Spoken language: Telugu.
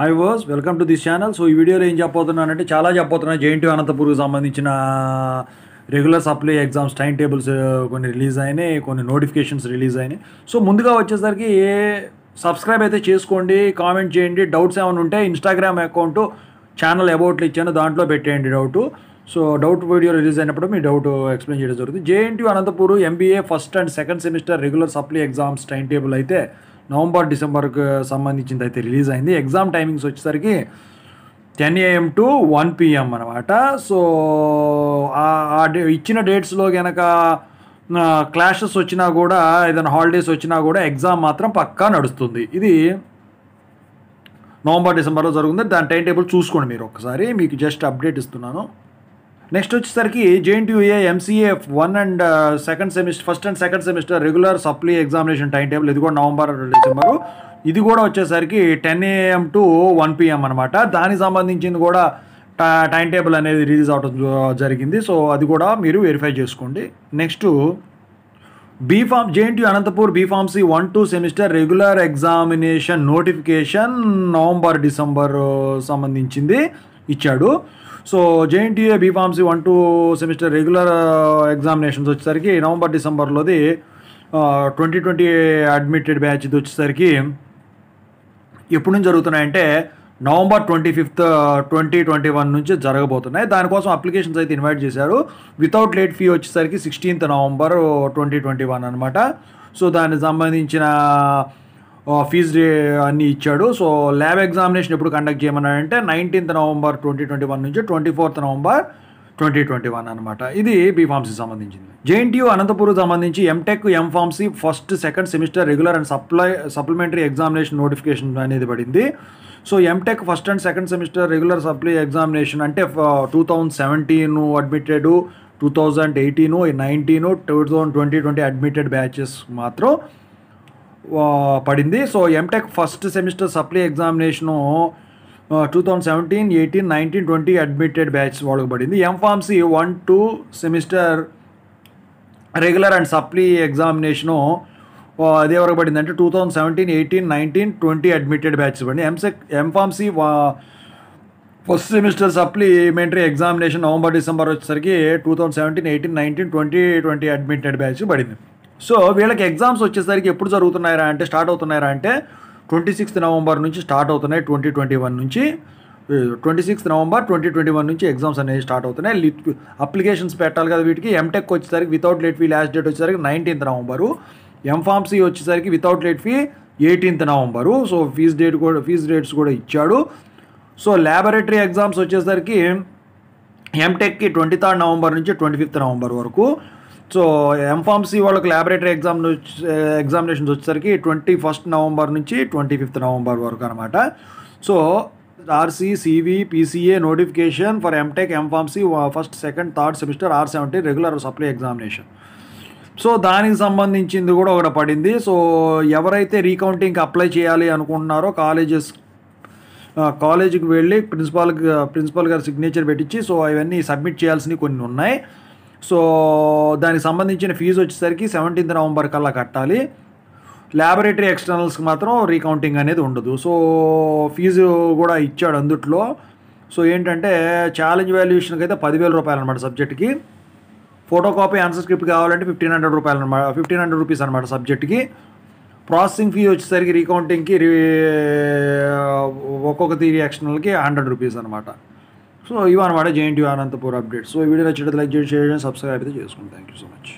High was welcome to this channel so ఈ వీడియోలో ఏం చెప్పబోతున్నానంటే చాలా చెప్పబోతున్నాను జేఎన్టీ అనంతపూర్కి సంబంధించిన regular supply exams time tables కొన్ని రిలీజ్ అయినాయి కొన్ని నోటిఫికేషన్స్ రిలీజ్ అయినాయి. సో ముందుగా వచ్చేసరికి ఏ సబ్స్క్రైబ్ అయితే చేసుకోండి కామెంట్ చేయండి. డౌట్స్ ఏమైనా ఉంటే ఇన్స్టాగ్రామ్ అకౌంట్ ఛానల్ అబౌట్లు ఇచ్చాను దాంట్లో పెట్టేయండి doubt so doubt video release అయినప్పుడు మీ డౌట్ ఎక్స్ప్లెయిన్ చేయడం జరుగుతుంది. JNT Anantapur MBA first and second semester regular supply exams time table అయితే నవంబర్ డిసెంబర్కి సంబంధించింది అయితే రిలీజ్ అయింది. ఎగ్జామ్ టైమింగ్స్ వచ్చేసరికి ten AM to one PM అనమాట సో ఆ డే ఇచ్చిన డేట్స్లో కనుక క్లాషెస్ వచ్చినా కూడా ఏదైనా హాలిడేస్ వచ్చినా కూడా ఎగ్జామ్ మాత్రం పక్కా నడుస్తుంది. ఇది నవంబర్ డిసెంబర్లో జరుగుతుంది. దాని టైం టేబుల్ చూసుకోండి మీరు ఒకసారి మీకు జస్ట్ అప్డేట్ ఇస్తున్నాను. నెక్స్ట్ వచ్చేసరికి JNTUA MCA one and second semester first and second semester regular supply examination time table. ఇది కూడా నవంబర్ డిసెంబరు. ఇది కూడా వచ్చేసరికి ten AM to one PM అనమాట దానికి సంబంధించింది కూడా టై- టైం టేబుల్ అనేది రిలీజ్ అవడం జరిగింది. సో అది కూడా మీరు వెరిఫై చేసుకోండి. Next B Pharm JNT Anantapur B Pharmacy one two semester regular examination notification November December సంబంధించింది. ఇచ్చాడు. So JNTA B Pharmacy one two semester regular examinations వచ్చేసరికి నవంబర్ డిసెంబర్లోది ట్వంటీ ట్వంటీ అడ్మిటెడ్ బ్యాచ్ది వచ్చేసరికి ఎప్పటి నుంచి జరుగుతున్నాయంటే November twenty fifth twenty twenty one నుంచి జరగబోతున్నాయి. దానికోసం అప్లికేషన్స్ అయితే ఇన్వైట్ చేశారు. వితౌట్ లేట్ ఫీ వచ్చేసరికి sixteenth November twenty twenty one అనమాట సో దానికి సంబంధించిన ఫీజు అన్ని అన్నీ ఇచ్చాడు. సో ల్యాబ్ ఎగ్జామినేషన్ ఎప్పుడు conduct చేయమన్నాడంటే nineteenth November twenty twenty one నుంచి twenty fourth November twenty twenty one అనమాట ఇది బీఫార్మసీ సంబంధించింది. జేఎన్టీయూ అనంతపురం సంబంధించి M Tech M Pharmacy first second semester regular and supply supplementary examination notification అనేది పడింది. So M Tech first and second semester regular supply examination అంటే two thousand seventeen admitted two thousand eighteen nineteen two thousand twenty twenty admitted batches మాత్రం పడింది. So M Tech first semester supply examination two thousand seventeen eighteen nineteen twenty admitted batch వాళ్ళకి పడింది. M Pharmacy one two semester regular and supply examination అదే వరకు పడింది. అంటే two thousand seventeen eighteen nineteen twenty admitted batches పడింది. ఎంసెక్ M Pharmacy first semester supplementary examination November December వచ్చేసరికి two thousand seventeen eighteen nineteen twenty twenty admitted batch పడింది. సో వీళ్ళకి ఎగ్జామ్స్ వచ్చేసరికి ఎప్పుడు జరుగుతున్నాయరా అంటే స్టార్ట్ అవుతున్నాయరా అంటే ట్వంటీ సిక్స్త్ నవంబర్ నుంచి స్టార్ట్ అవుతున్నాయి ట్వంటీ ట్వంటీ వన్ నుంచి. Twenty sixth November twenty twenty one నుంచి ఎగ్జామ్స్ అనేవి స్టార్ట్ అవుతున్నాయి. లిట్ అప్లికేషన్స్ పెట్టాలి కదా వీటికి. ఎంటెక్ వచ్చేసరికి without late fee last date వచ్చేసరికి నైన్టీన్త్ నవంబరు. ఎంఫామ్సీ వచ్చేసరికి without late fee eighteenth November. So fees date కూడా ఫీజ్ డేట్స్ కూడా ఇచ్చాడు. సో ల్యాబొరేటరీ ఎగ్జామ్స్ వచ్చేసరికి ఎంటెక్కి ట్వంటీ థర్డ్ నవంబర్ నుంచి ట్వంటీ ఫిఫ్త్ నవంబర్ వరకు. సో ఎంఫామ్సీ వాళ్ళకి ల్యాబొరేటరీ ఎగ్జామ్ ఎగ్జామినేషన్స్ వచ్చేసరికి ట్వంటీ ఫస్ట్ నవంబర్ నుంచి ట్వంటీ ఫిఫ్త్ నవంబర్ వరకు అనమాట so RC CV PCA notification for M Tech M pharmacy first second third semester R seventy regular supply examination so దానికి సంబంధించింది కూడా ఒకటి పడింది. సో ఎవరైతే రీకౌంటింగ్కి అప్లై చేయాలి అనుకుంటున్నారో కాలేజెస్ కాలేజీకి వెళ్ళి ప్రిన్సిపాల్ ప్రిన్సిపాల్ గారు సిగ్నేచర్ పెట్టించి సో అవన్నీ సబ్మిట్ చేయాల్సినవి కొన్ని ఉన్నాయి. సో దానికి సంబంధించిన ఫీజు వచ్చేసరికి సెవెంటీన్త్ నవంబర్ కల్లా కట్టాలి. ల్యాబొరేటరీ ఎక్స్టర్నల్స్కి మాత్రం రీకౌంటింగ్ అనేది ఉండదు. సో ఫీజు కూడా ఇచ్చాడు అందుట్లో. సో ఏంటంటే ఛాలెంజ్ వాల్యుయేషన్కి అయితే పదివేల రూపాయలు అనమాట సబ్జెక్ట్కి ఫోటో కాపీ ఆన్సర్ స్క్రిప్ట్ కావాలంటే ఫిఫ్టీన్ హండ్రెడ్ రూపాయలు అనమాట ఫిఫ్టీన్ హండ్రెడ్ రూపీస్ అనమాట సబ్జెక్ట్కి ప్రాసెసింగ్ ఫీ వచ్చేసరికి రీకౌంటింగ్కి రీ ఒక్కొక్క థియరీ ఎక్స్టర్నల్కి హండ్రెడ్ రూపీస్ అనమాట సో ఇవన్నమాట జేఎన్టీ అనంతపూర్ అప్డేట్. సో ఈ వీడియో నచ్చినట్టు లైక్ చేయండి షేర్ చేసి సబ్స్క్రైబ్ అయితే చేసుకోండి థ్యాంక్ యూ సో మచ్